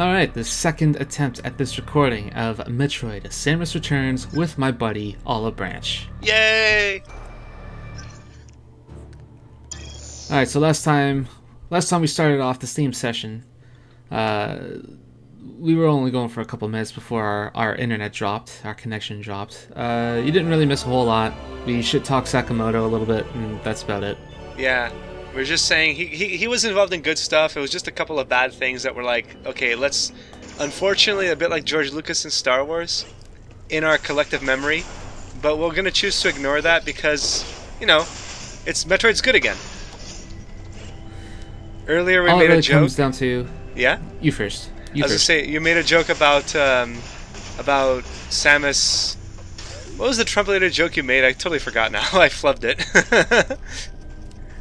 Alright, the second attempt at this recording of Metroid Samus Returns with my buddy Olive Branch. Yay! Alright, so last time last time we started off the Steam session, uh, we were only going for a couple minutes before our, our internet dropped, our connection dropped. Uh, you didn't really miss a whole lot. We should talk Sakamoto a little bit, and that's about it. Yeah, we're just saying he, he, he was involved in good stuff. It was just a couple of bad things that were like, okay, let's. Unfortunately, a bit like George Lucas in Star Wars, in our collective memory, but we're gonna choose to ignore that because, you know, it's Metroid's good again. Earlier we All made really a joke. comes down to Yeah. you first. You I was gonna say you made a joke about um, about Samus. What was the Trump-related joke you made? I totally forgot now. I flubbed it.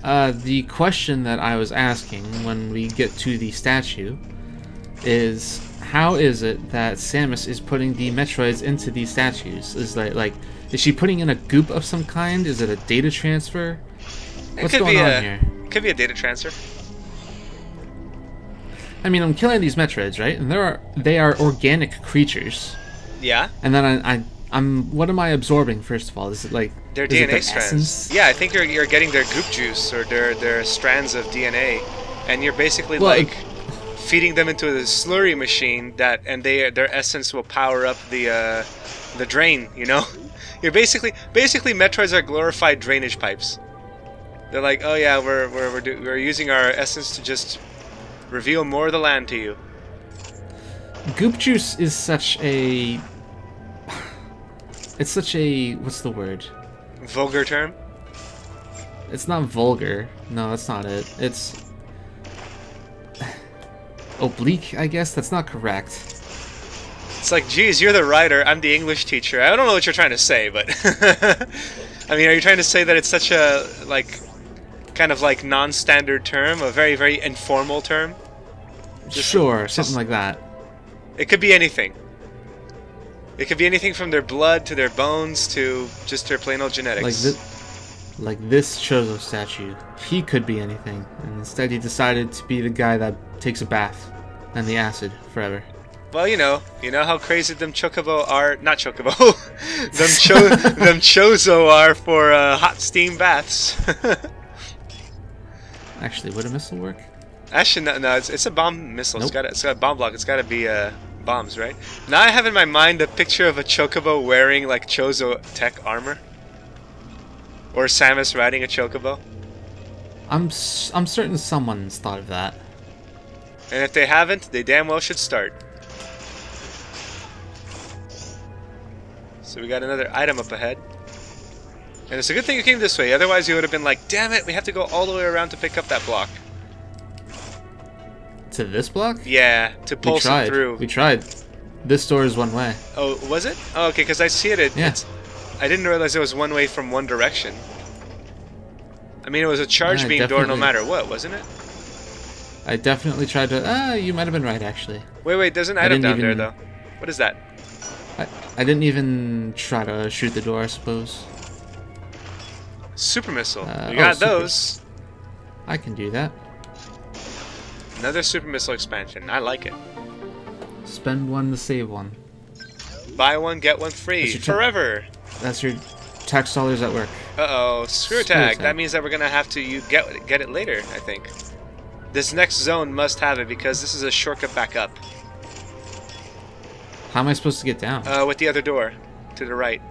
Uh, the question that I was asking when we get to the statue is how is it that Samus is putting the Metroids into these statues? Is that like is she putting in a goop of some kind? Is it a data transfer? it What's could going be on a here? could be a data transfer. I mean, I'm killing these Metroids, right? And they are they are organic creatures. Yeah, And then I, I I'm what am I absorbing first of all? Is it like their is DNA strands. essence? Yeah, I think you're you're getting their goop juice or their their strands of DNA, and you're basically Well, like feeding them into the slurry machine that and they their essence will power up the uh, the drain. You know, you're basically basically Metroids are glorified drainage pipes. They're like, oh yeah, we're we're we're, do, we're using our essence to just reveal more of the land to you. Goop juice is such a it's such a what's the word? Vulgar term. It's not vulgar. No, that's not it. It's oblique, I guess. That's not correct. It's like, geez, you're the writer, I'm the English teacher. I don't know what you're trying to say, but I mean, are you trying to say that it's such a like kind of like non-standard term, a very very informal term? Just- sure, just- something like that. It could be anything. It could be anything from their blood to their bones to just their plain old genetics. Like this, like this Chozo statue. He could be anything, and instead he decided to be the guy that takes a bath and the acid forever. Well, you know, you know how crazy them chocobo are. Not chocobo. them cho- them chozo are for uh, hot steam baths. Actually, would a missile work? Actually, no, no it's, it's a bomb missile. It's Nope. got a, it's got a bomb block. It's got to be uh, bombs, right? Now I have in my mind a picture of a chocobo wearing like Chozo tech armor, or Samus riding a chocobo. I'm s- I'm certain someone's thought of that. And if they haven't, they damn well should start. So we got another item up ahead. And it's a good thing you came this way, otherwise you would have been like, damn it, we have to go all the way around to pick up that block. To this block? Yeah, to pulse it tried. through. We tried. This door is one way. Oh, was it? Oh, okay, because I see it. it Yeah. I didn't realize it was one way from one direction. I mean, it was a charge Yeah, beam door no matter what, wasn't it? I definitely tried to. Ah, you might have been right actually. Wait, wait, I item down there, though. What is that? I, I didn't even try to shoot the door. I suppose Super missile. Uh, we oh, got super. those. I can do that. Another super missile expansion. I like it. Spend one to save one. Buy one, get one free. That's. Forever. That's your tax dollars at work. Uh-oh. Screw Screw tag. tag. That means that we're going to have to you get, get it later, I think. This next zone must have it because this is a shortcut back up. How am I supposed to get down? Uh, with the other door. To the right.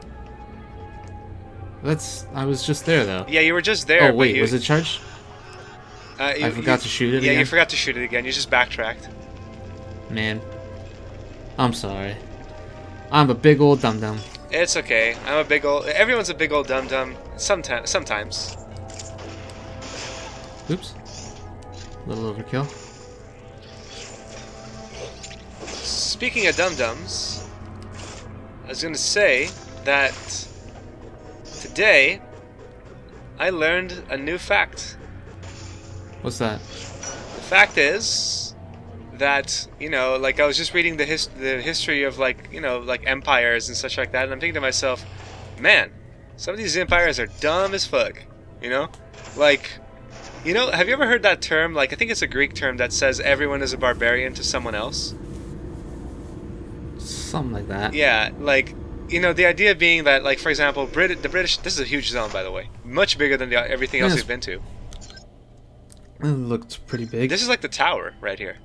That's. I was just there though. Yeah, you were just there. oh wait, you, was it charged? Uh, you, I forgot you- to shoot it Yeah, you forgot to shoot it again. You just backtracked. Man, I'm sorry. I'm a big old dum dum. It's okay. I'm a big old. Everyone's a big old dum dum. Sometimes. Sometimes. Oops. A Little overkill. Speaking of dum dums, I was gonna say that today I learned a new fact. What's that? The fact is that you know, like I was just reading the his- the history of like you know like empires and such like that, and I'm thinking to myself, man, some of these empires are dumb as fuck. You know, like. You know, have you ever heard that term? Like, I think it's a Greek term that says everyone is a barbarian to someone else. something like that. Yeah, like you know, the idea being that, like for example, Brit- the British. This is a huge zone, by the way, much bigger than the, everything else Yes. we've been to. It looked pretty big. This is like the tower right here.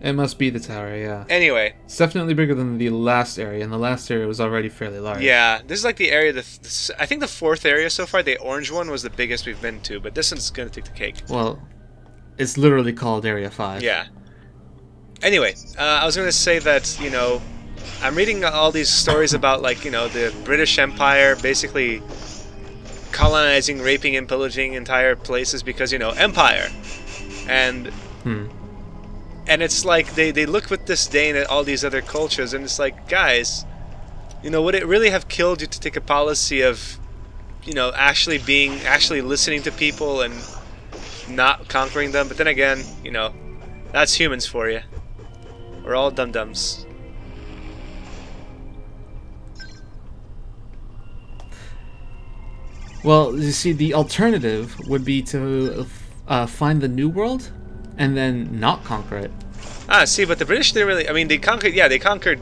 It must be the tower, yeah. Anyway, It's definitely bigger than the last area, and the last area was already fairly large. yeah, this is like the area. The, the I think the fourth area so far. The orange one was the biggest we've been to, but this one's gonna take the cake. Well, it's literally called Area 5. Yeah. Anyway, uh, I was going to say that, you know, I'm reading all these stories about, like, you know, the British Empire basically colonizing, raping, and pillaging entire places because, you know, empire. And Hmm. and it's like they, they look with disdain at all these other cultures, and it's like, guys, you know, would it really have killed you to take a policy of, you know, actually being, actually listening to people and not conquering them? But then again, you know, that's humans for you. We're all dum dums. Well, you see, the alternative would be to uh, find the New World and then not conquer it. Ah, see, but the British didn't really. I mean, they conquered. Yeah, they conquered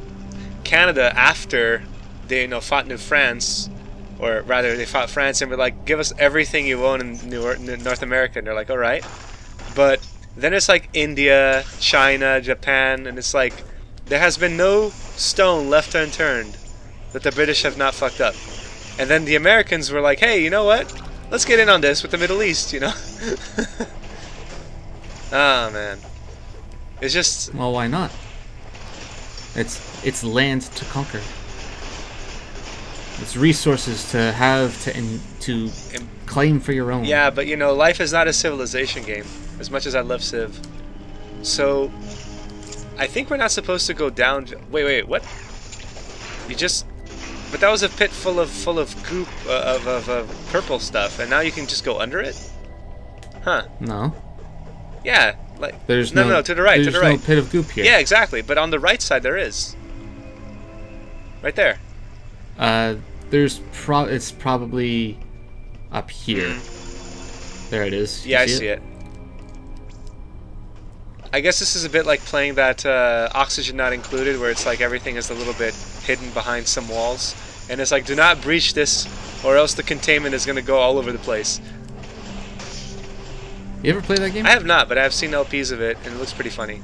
Canada after they, you know, fought New France, or rather, they fought France and were like, "Give us everything you own in New in North America." And they're like, "All right," but then it's like India, China, Japan, and it's like there has been no stone left unturned that the British have not fucked up. And then the Americans were like, "Hey, you know what? Let's get in on this with the Middle East," you know. Ah man. It's just Well, why not? It's it's land to conquer. It's resources to have to in, to Im- claim for your own. Yeah, but you know, life is not a civilization game. As much as I love Civ, so I think we're not supposed to go down. Wait, wait, what? You just. But that was a pit full of full of goop uh, of, of, of purple stuff, and now you can just go under it. Huh? No, Yeah. Like there's no, no. no, to the right, to There's the no right. pit of goop here. Yeah, exactly. But on the right side there is. Right there. Uh, there's pro. It's probably up here. There it is. You Yeah, I see it. I guess this is a bit like playing that uh, Oxygen Not Included, where it's like everything is a little bit hidden behind some walls. And it's like, do not breach this, or else the containment is going to go all over the place. You ever play that game? I have not, but I have seen LPs of it, and it looks pretty funny.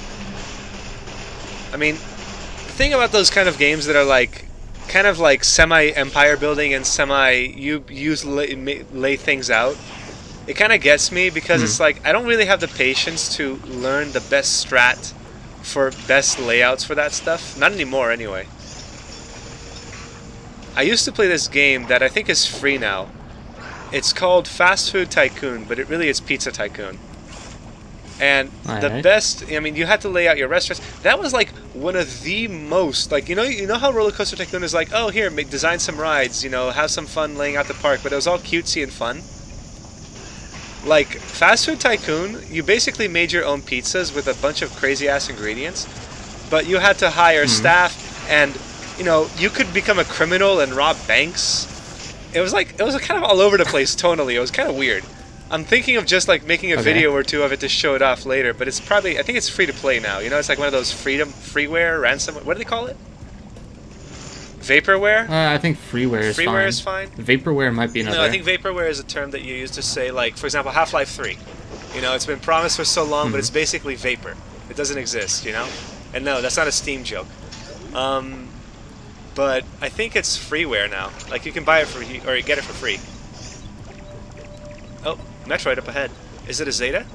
I mean, the thing about those kind of games that are like, kind of like semi-empire building and semi you use lay, lay things out, it kind of gets me because it's hmm. like I don't really have the patience to learn the best strat for best layouts for that stuff. Not anymore, anyway. I used to play this game that I think is free now. It's called Fast Food Tycoon, but it really is Pizza Tycoon. And the Alright. best, I mean, you had to lay out your restaurants. That was like one of the most, like you know, you know how Roller Coaster Tycoon is like, oh here, make design some rides, you know, have some fun laying out the park, but it was all cutesy and fun. Like Fast Food Tycoon, you basically made your own pizzas with a bunch of crazy ass ingredients, but you had to hire hmm. staff, and you know, you could become a criminal and rob banks. It was like it was kind of all over the place tonally. It was kind of weird. I'm thinking of just like making a Okay. video or two of it to show it off later, but it's probably I think it's free to play now. You know, it's like one of those freedom freeware ransom. What do they call it? Vaporware. Uh, I think freeware is Freeware fine. is fine. Vaporware might be another. No, I think vaporware is a term that you use to say, like, for example, Half Life 3. You know, it's been promised for so long, but it's basically vapor. It doesn't exist, you know? And no, that's not a Steam joke. Um, but I think it's freeware now. Like, you can buy it for, or you get it for free. Oh, Metroid up ahead. Is it a Zeta?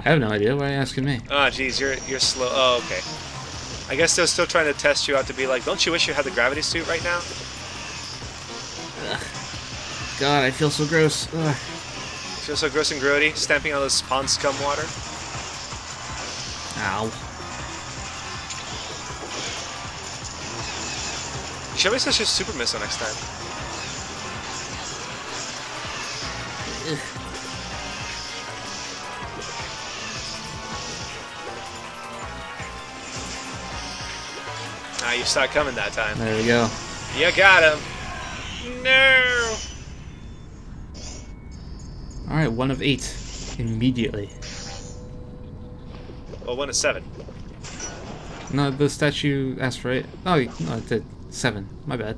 I have no idea. Why are you asking me? Oh, geez, you're you're slow. Oh, okay. I guess they're still trying to test you out to be like, don't you wish you had the gravity suit right now? God, I feel so gross. Ugh. Feel so gross and grody, stamping on this pond scum water. Ow. Have such a super missile next time. Ah, you saw it coming that time. There we go. You got him. No. All right, one of eight immediately. Well, one of seven. No, the statue asked for eight. Oh, no, it did. Seven. My bad.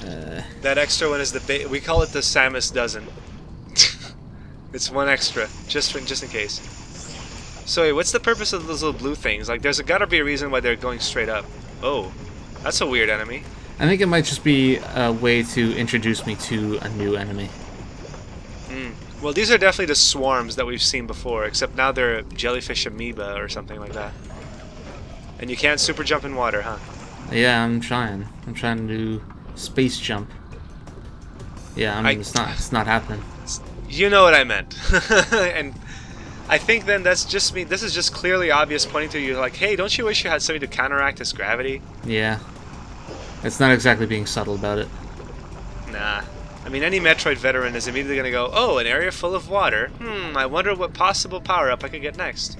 Uh, That extra one is the ba- we call it the Samus dozen. it's one extra, just for, just in case. So wait, what's the purpose of those little blue things? Like, there's got to be a reason why they're going straight up. Oh, that's a weird enemy. I think it might just be a way to introduce me to a new enemy. Mm. Well, these are definitely the swarms that we've seen before, except now they're jellyfish amoeba or something like that. And you can't super jump in water, huh? Yeah, I'm trying. I'm trying to do space jump. Yeah, I mean, I- it's not. It's not happening. You know what I meant. and I think then that's just me. This is just clearly obvious, pointing to you like, hey, don't you wish you had something to counteract this gravity? Yeah, it's not exactly being subtle about it. Nah. I mean, any Metroid veteran is immediately going to go, oh, an area full of water. Hmm, I wonder what possible power up I could get next.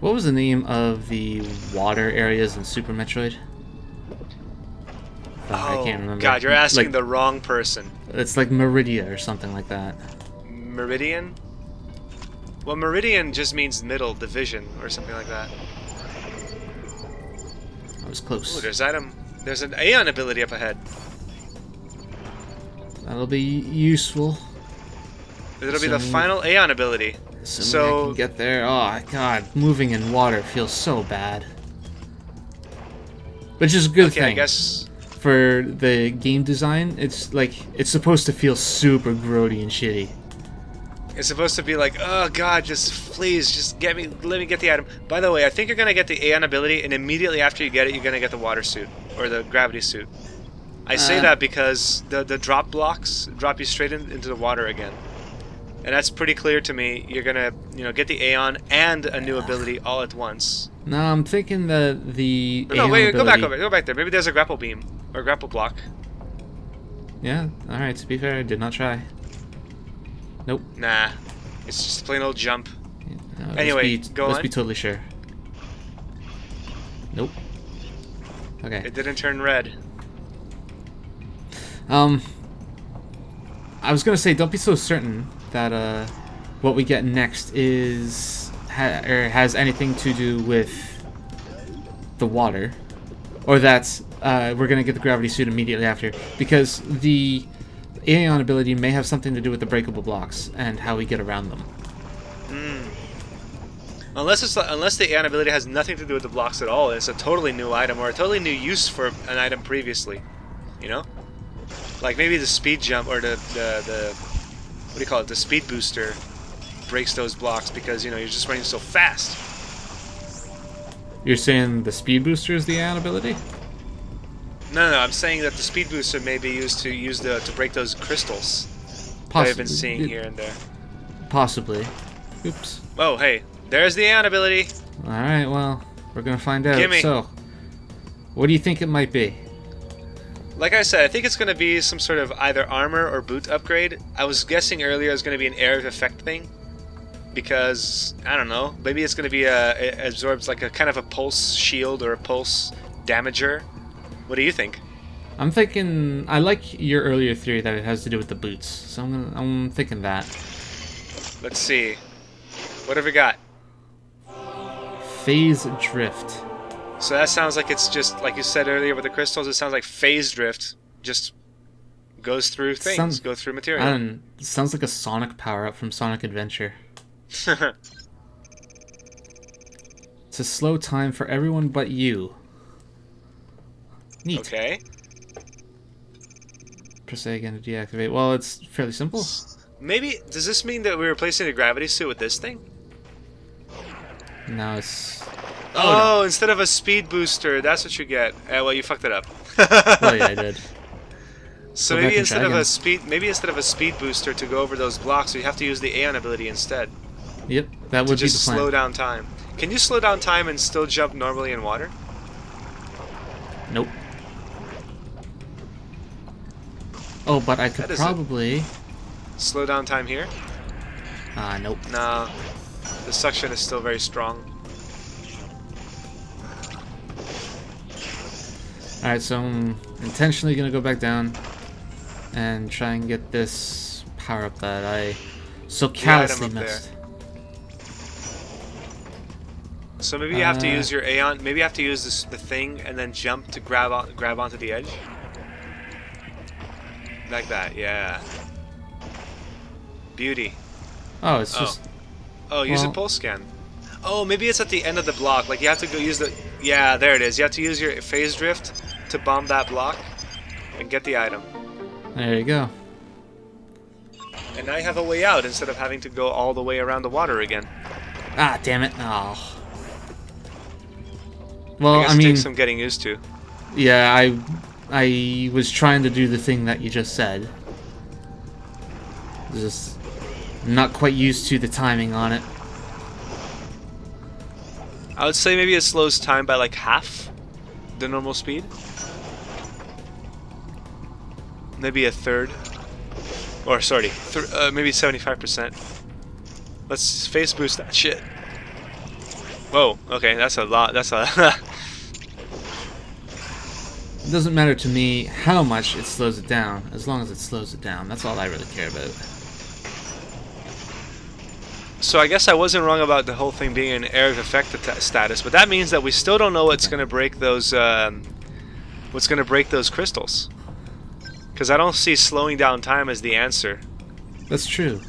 What was the name of the water areas in Super Metroid? Uh, I can't remember. Oh, God, you're asking Like, the wrong person. It's like Maridia or something like that. Meridian? Well, Meridian just means middle, division, or something like that. I was Ooh, close. there's item. There's an Aeon ability up ahead. That'll be useful. It'll be the final Aeon ability. Assuming I So- can get there. Oh God, moving in water feels so bad. Which is a good Okay, thing I guess. for the game design. It's like it's supposed to feel super grody and shitty. It's supposed to be like, oh god, just please, just get me, let me get the item. By the way, I think you're gonna get the Aeon ability, and immediately after you get it, you're gonna get the water suit or the gravity suit. I say Uh. that because the the drop blocks drop you straight in, into the water again, and that's pretty clear to me. You're gonna, you know, get the Aeon and a new ability all at once. No, I'm thinking that the No, no wait, go back over, go back there. Maybe there's a grapple beam or grapple block. Yeah. All right. To be fair, I did not try. Nope. Nah, it's just a plain old jump. No, let's Anyway, be, go let's on. be totally sure. Nope. Okay. It didn't turn red. Um, I was gonna say, don't be so certain that uh, what we get next is ha- or has anything to do with the water, or that uh, we're gonna get the gravity suit immediately after, because the Aeon ability may have something to do with the breakable blocks and how we get around them. Mm. Unless it's unless the Aeon ability has nothing to do with the blocks at all, it's a totally new item or a totally new use for an item previously, you know, like maybe the speed jump or the the, the what do you call it, the speed booster breaks those blocks because you know you're just running so fast. You're saying the speed booster is the Aeon ability? No, no, no, I'm saying that the speed booster may be used to use the to break those crystals that I've been seeing it- here and there. Possibly. Oops. Oh, hey, there's the Aeon ability. All right. Well, we're gonna find out. Gimme. So, what do you think it might be? Like I said, I think it's going to be some sort of either armor or boot upgrade. I was guessing earlier it was going to be an of effect thing. Because, I don't know, maybe it's going to be a, it absorbs like a kind of a pulse shield or a pulse damager. What do you think? I'm thinking. I like your earlier theory that it has to do with the boots. So I'm gonna. I'm thinking that. Let's see. What have we got? Phase drift. So that sounds like it's just, like you said earlier with the crystals, it sounds like phase drift. Just goes through things, Sounds- go through I material. don't. Sounds like a Sonic power up from Sonic Adventure. To slow time for everyone but you. Neat. okay. Press A again to deactivate. Well, it's fairly simple. Maybe, does this mean that we're replacing the gravity suit with this thing? Now it's. Oh, instead of a speed booster, that's what you get. Uh, well, you fucked it up. Well, yeah, I did. So Go maybe instead of again. a speed, maybe instead of a speed booster to go over those blocks, you have to use the Aeon ability instead Yep, that to would be the just plan. slow down time. Can you slow down time and still jump normally in water? Nope. Oh, but I could That is a- probably. Slow down time here? Ah, nope. Nah, the suction is still very strong. Alright, so I'm intentionally gonna go back down and try and get this power up that I so callously missed. So maybe you have to Uh, use your Aeon. Maybe you have to use this, the thing and then jump to grab on, grab onto the edge. Like that, yeah. Beauty. Oh, it's Oh. just Oh, use a Well- pulse scan. Oh, maybe it's at the end of the block. Like you have to go use the. Yeah, there it is. You have to use your phase drift to bomb that block and get the item. there you go. And now you have a way out instead of having to go all the way around the water again. Ah, damn it! Oh. Well, I, it mean, takes some getting used to. yeah, I, I was trying to do the thing that you just said. Just not quite used to the timing on it. I would say maybe it slows time by like half the normal speed. Maybe a third. Or, sorry, th uh, maybe 75%. Let's face boost that shit. Whoa, okay, that's a lot. That's a. It doesn't matter to me how much it slows it down, as long as it slows it down. That's all I really care about. so I guess I wasn't wrong about the whole thing being an area of effect status, but that means that we still don't know what's going to break those. Um, what's going to break those crystals? Because I don't see slowing down time as the answer. That's true.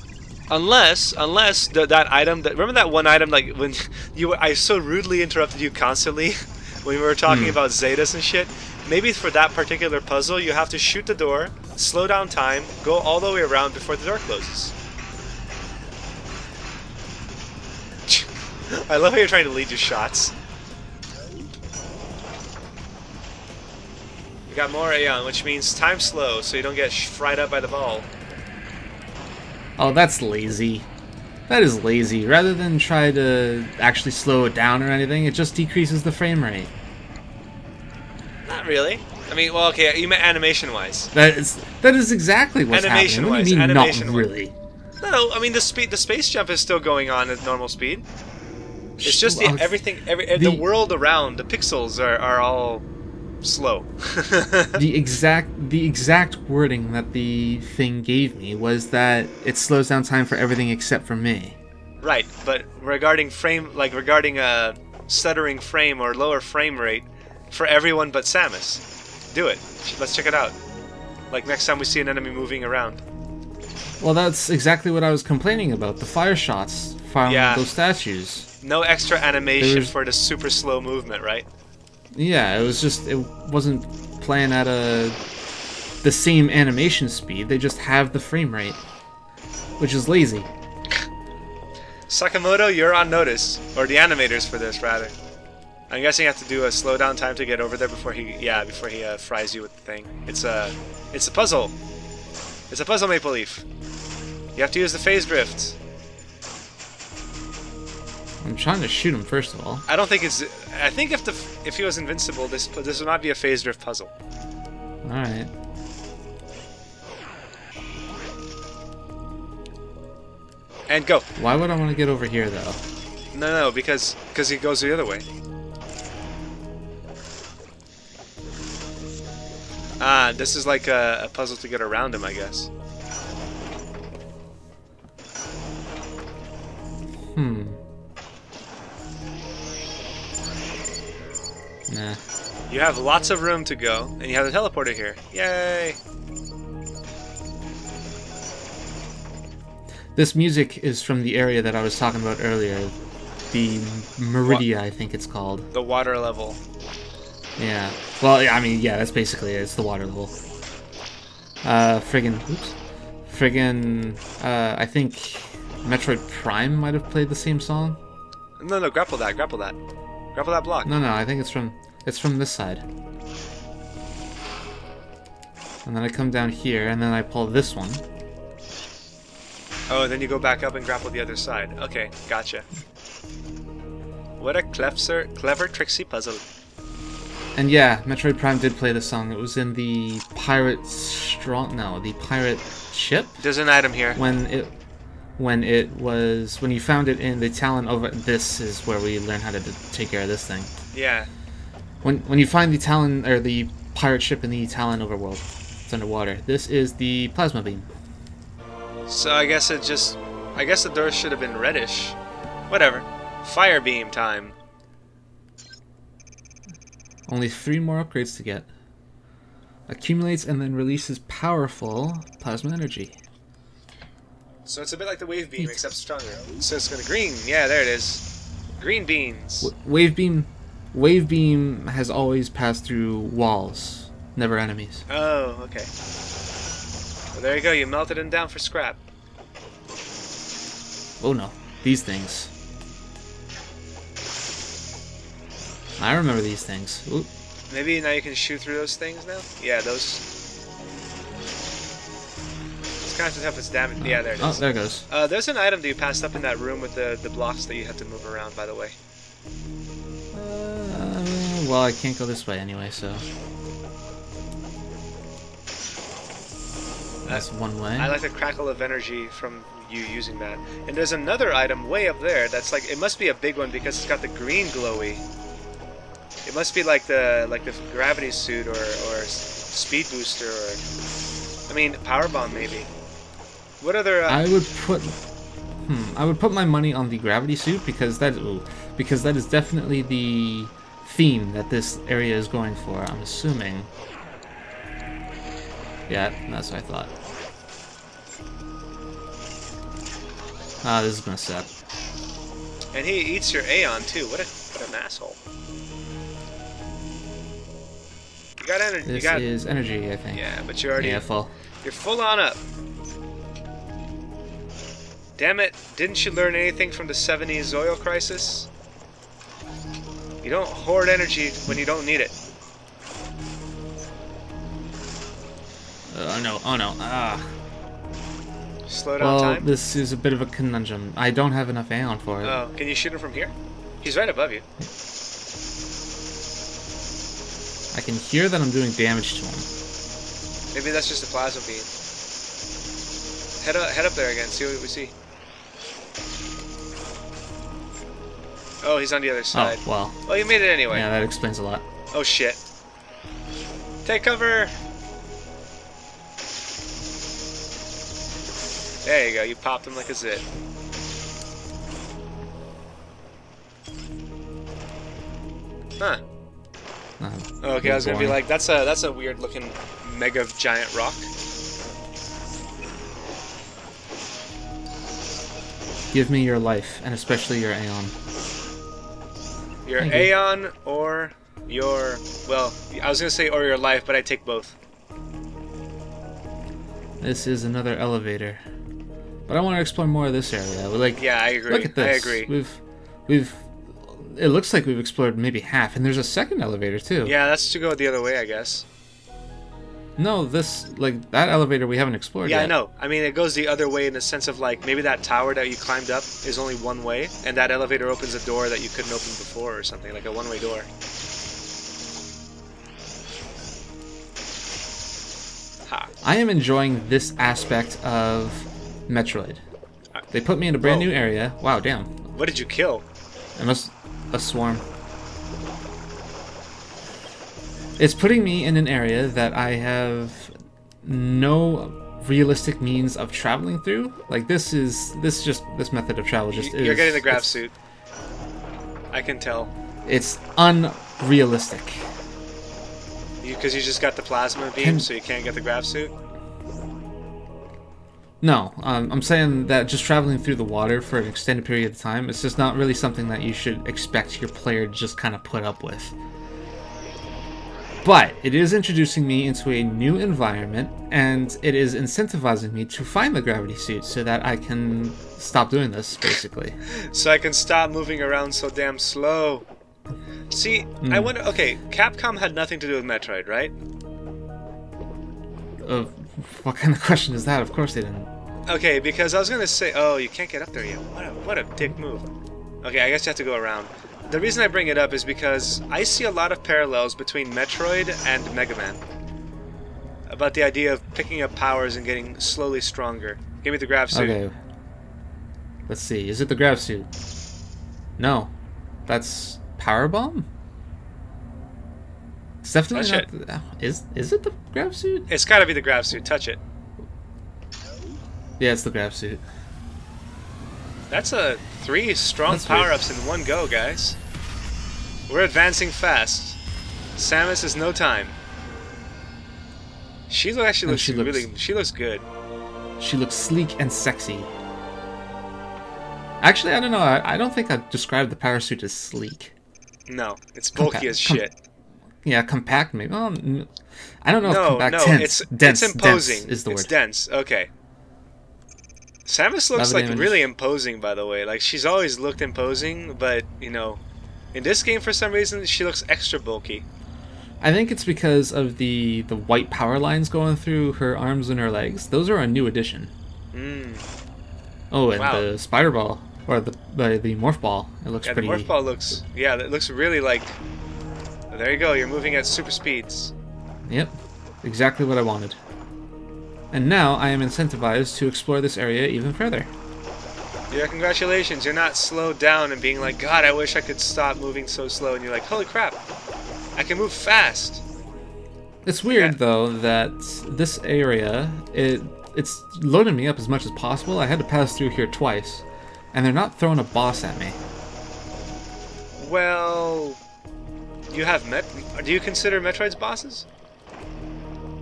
Unless, unless the, that item that remember that one item like when you I so rudely interrupted you constantly when we were talking Hmm. about Zetas and shit. Maybe for that particular puzzle, you have to shoot the door, slow down time, go all the way around before the door closes. I love how you're trying to lead your shots. Got more Aeon, which means time slow, so you don't get fried up by the ball. Oh, that's lazy. That is lazy. Rather than try to actually slow it down or anything, it just decreases the frame rate. Not really. I mean, well, okay, you meant animation-wise. That is that is exactly what's happening. What do you mean, animation-wise. not really? No, no. I mean, the speed, the space jump is still going on at normal speed. It's just the, everything, every the, the- world around, the pixels are, are all slow. the exact the exact wording that the thing gave me was that it slows down time for everything except for me. right, but regarding frame, like regarding a stuttering frame or lower frame rate for everyone but Samus, do it. Let's check it out. Like next time we see an enemy moving around. Well, that's exactly what I was complaining about. The fire shots from Yeah. those statues. No extra animation for the super slow movement, right? Yeah, it was just it wasn't playing at a the same animation speed. They just have the frame rate, which is lazy. Sakamoto, you're on notice, or the animators for this rather. I'm guessing you have to do a slowdown time to get over there before he, yeah, before he uh, fries you with the thing. It's a, it's a puzzle. It's a puzzle, Maple Leaf. You have to use the phase drift. I'm trying to shoot him first of all. I don't think it's. I think if the if he was invincible, this this would not be a phase drift puzzle. All right. And go. Why would I want to get over here though? No, no, because because he goes the other way. Ah, this is like a, a puzzle to get around him, I guess. Hmm. Nah. You have lots of room to go, and you have the teleporter here. Yay! This music is from the area that I was talking about earlier. The Maridia, I think it's called. The water level. Yeah. Well, yeah, I mean, yeah, that's basically it. It's the water level. Uh, friggin', oops. Friggin', uh, I think Metroid Prime might have played the same song. No, no, grapple that, grapple that. That block. No, no, I think it's from, it's from this side. And then I come down here, and then I pull this one. Oh, then you go back up and grapple the other side. Okay, gotcha. What a clever, clever, tricksy puzzle. And yeah, Metroid Prime did play the song. It was in the pirate strong, no, the pirate ship There's an item here. when it, when it was when you found it in the Tallon over. This is where we learn how to d- take care of this thing. Yeah. When when you find the Talon or the pirate ship in the Tallon overworld, it's underwater. This is the plasma beam. So I guess it just. I guess the door should have been reddish. Whatever. Fire beam time. Only three more upgrades to get. Accumulates and then releases powerful plasma energy. So it's a bit like the wave beam, hmm. except stronger. So it's gonna green. Yeah, there it is. Green beans. W- wave beam, wave beam has always passed through walls, never enemies. Oh, okay. Well, there you go. You melted them down for scrap. Oh no, these things. I remember these things. Ooh, Maybe now you can shoot through those things now? Yeah, those. Of tough it's damage. Yeah, there it is. oh, there it goes. Uh, there's an item that you passed up in that room with the, the blocks that you have to move around, by the way. Uh, well, I can't go this way anyway, so. That's one way. I like the crackle of energy from you using that. And there's another item way up there that's like, it must be a big one because it's got the green glowy. It must be like the like the gravity suit or, or speed booster or... I mean, power bomb maybe. What other... Uh, I would put. Hmm. I would put my money on the gravity suit because that. Ooh, because that is definitely the theme that this area is going for. I'm assuming. Yeah, that's what I thought. Ah, this is gonna suck. and he eats your Aeon too. What a what an asshole. You got energy. You This got is energy, I think. yeah, but you're already Yeah, full. you're full on up. Damn it! Didn't you learn anything from the '70s oil crisis? You don't hoard energy when you don't need it. Uh, oh no! Oh no! Ah. Slow down Well, time. this is a bit of a conundrum. I don't have enough Aeon for it. Oh, can you shoot him from here? He's right above you. I can hear that I'm doing damage to him. Maybe that's just a plasma beam. Head up, head up there again. See what we see. Oh, he's on the other side. Oh well. Well, you made it anyway. Yeah, that explains a lot. Oh shit. Take cover! There you go, you popped him like a zit. Huh. Uh, Okay, I was gonna be like, that's a that's a weird looking mega giant rock. Give me your life, and especially your Aeon. Your Thank you. Aeon or your well, I was gonna say or your life, but I take both. This is another elevator. But I want to explore more of this area. We Like, Yeah, I agree. look at this. I agree. We've, we've. It looks like we've explored maybe half, and there's a second elevator too. Yeah, that's to go the other way, I guess. No, this like that elevator we haven't explored Yeah, yet. I know. I mean, it goes the other way in the sense of like maybe that tower that you climbed up is only one way, and that elevator opens a door that you couldn't open before, or something like a one-way door. Ha. I am enjoying this aspect of Metroid. Uh, they put me in a brand Whoa. new area. Wow, damn. What did you kill? I must a swarm. It's putting me in an area that I have no realistic means of traveling through. Like this is this just this method of travel just is You're getting the grav suit. I can tell. It's unrealistic. Because you, just got the plasma beam, Can- so you can't get the grav suit. No, um, I'm saying that just traveling through the water for an extended period of time, it's just not really something that you should expect your player to just kind of put up with. But it is introducing me into a new environment, and it is incentivizing me to find the gravity suit so that I can stop doing this, basically. So I can stop moving around so damn slow. See, Hmm. I wonder. Okay, Capcom had nothing to do with Metroid, right? Uh, what kind of question is that? Of course they didn't. Okay, because I was gonna say, oh, you can't get up there yet. What a what a dick move. Okay, I guess you have to go around. The reason I bring it up is because I see a lot of parallels between Metroid and Mega Man. About the idea of picking up powers and getting slowly stronger. Give me the grav suit. Okay. Let's see. Is it the grav suit? No. That's power bomb. It's definitely Touch not. The, uh, is is it the grav suit? It's gotta be the grav suit. Touch it. Yeah, it's the grav suit. That's a three strong power-ups in one go, guys. We're advancing fast. Samus is no time. She actually looks she looks- really. She looks good. She looks sleek and sexy. Actually, I don't know. I, I don't think I'd describe the power suit as sleek. No, it's bulky Compact- as shit. Yeah, compact maybe. Well, I don't know if No, compact. no, dense, it's dense, it's imposing. dense is the it's word. dense. Okay. Samus looks Lava like damage. really imposing, by the way. Like she's always looked imposing, but you know, in this game for some reason she looks extra bulky. I think it's because of the the white power lines going through her arms and her legs. Those are a new addition. Mm. Oh, and Wow. the spider ball or the the, the morph ball. It looks Yeah, the pretty. morph ball looks. Yeah, it looks really like. There you go. You're moving at super speeds. Yep, exactly what I wanted. And now I am incentivized to explore this area even further. Yeah, congratulations. You're not slowed down and being like, God, I wish I could stop moving so slow. And you're like, Holy crap, I can move fast. It's weird Yeah. though that this area it it's loading me up as much as possible. I had to pass through here twice, and they're not throwing a boss at me. Well, you have met. Do you consider Metroid's bosses?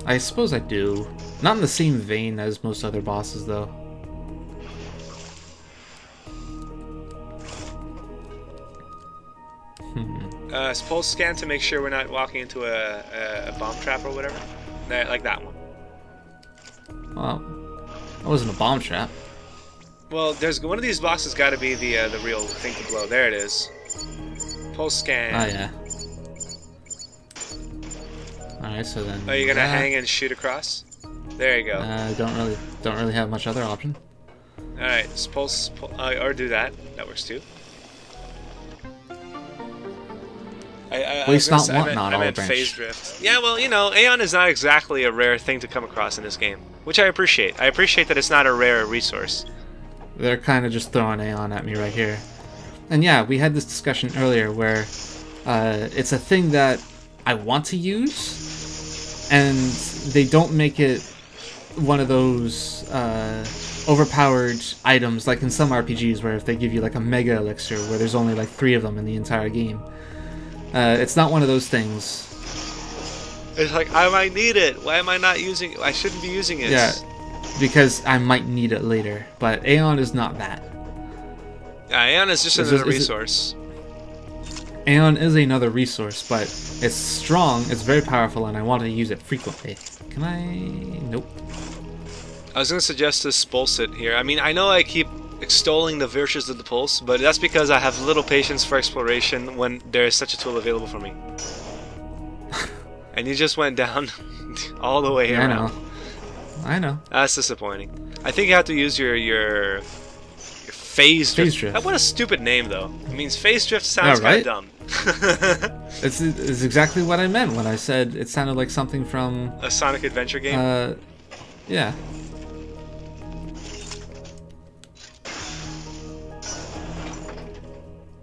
I suppose I do. Not in the same vein as most other bosses though. Uh, pulse scan to make sure we're not walking into a, a, a bomb trap or whatever. Like that one. Well, that wasn't a bomb trap. Well, there's one of these boxes got to be the uh, the real thing to blow. There it is. Pulse scan. Oh yeah. So then. Are you gonna that, hang and shoot across? There you go. Uh, don't really, don't really have much other option. All right, pulse, pu- uh, or do that. That works too. I, I, I least not I one- not I all phase drift. Yeah, well, you know, Aeon is not exactly a rare thing to come across in this game, which I appreciate. I appreciate that it's not a rare resource. They're kind of just throwing Aeon at me right here. And yeah, we had this discussion earlier where uh, it's a thing that I want to use, and they don't make it one of those uh, overpowered items like in some RPGs where if they give you like a mega elixir where there's only like three of them in the entire game. Uh, it's not one of those things. It's like I might need it. Why am I not using it? I shouldn't be using it. Yeah, because I might need it later. But Aeon is not that. Yeah, Aeon is just another it- is it- resource. Aeon is another resource, but it's strong, it's very powerful, and I want to use it frequently. Can I? Nope. I was gonna suggest this pulse it here. I mean, I know I keep extolling the virtues of the pulse, but that's because I have little patience for exploration when there is such a tool available for me. and you just went down all the way Yeah, I know. I know. That's disappointing. I think you have to use your your your phase drift. Phase drift. Uh, What a stupid name, though. It means phase drift sounds Yeah, kind of dumb. It's, it's exactly what I meant when I said it sounded like something from. a Sonic Adventure game. Uh, yeah.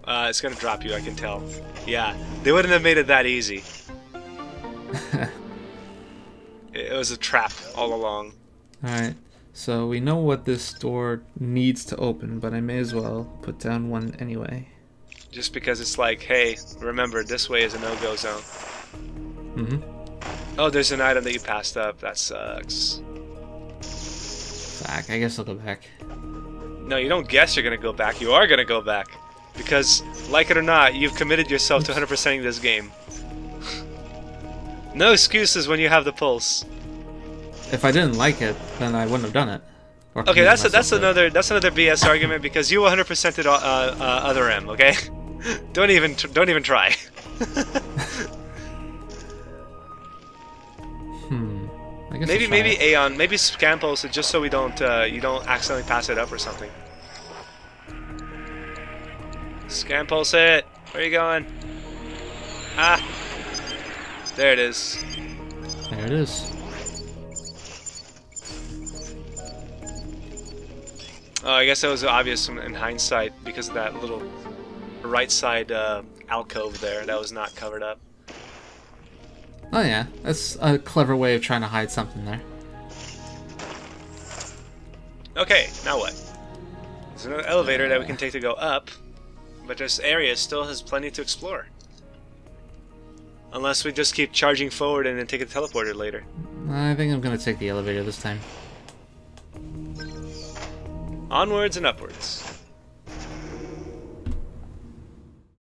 Uh, it's gonna drop you, I can tell. Yeah, they wouldn't have made it that easy. it was a trap all along. Alright. So we know what this door needs to open, but I may as well put down one anyway. Just because it's like, hey, remember, this way is a no-go zone. Mm-hmm. Oh, there's an item that you passed up. That sucks. Fuck, I guess I'll go back. No, you don't guess you're gonna go back. You are gonna go back. Because, like it or not, you've committed yourself to 100%ing this game. no excuses when you have the pulse. If I didn't like it, then I wouldn't have done it. Okay, that's a, that's it. another that's another BS argument because you 100%ed uh, uh, other M. Okay, don't even tr- don't even try. Hmm. I guess maybe maybe it. Aeon, maybe scam post it just so we don't uh, you don't accidentally pass it up or something. Scam pulse it. Where are you going? Ah, there it is. There it is. Oh, I guess that was obvious in hindsight because of that little right side uh, alcove there that was not covered up. Oh yeah, that's a clever way of trying to hide something there. Okay, now what? There's another elevator that we can take to go up, but this area still has plenty to explore. Unless we just keep charging forward and then take a teleporter later. I think I'm gonna take the elevator this time. Onwards and upwards.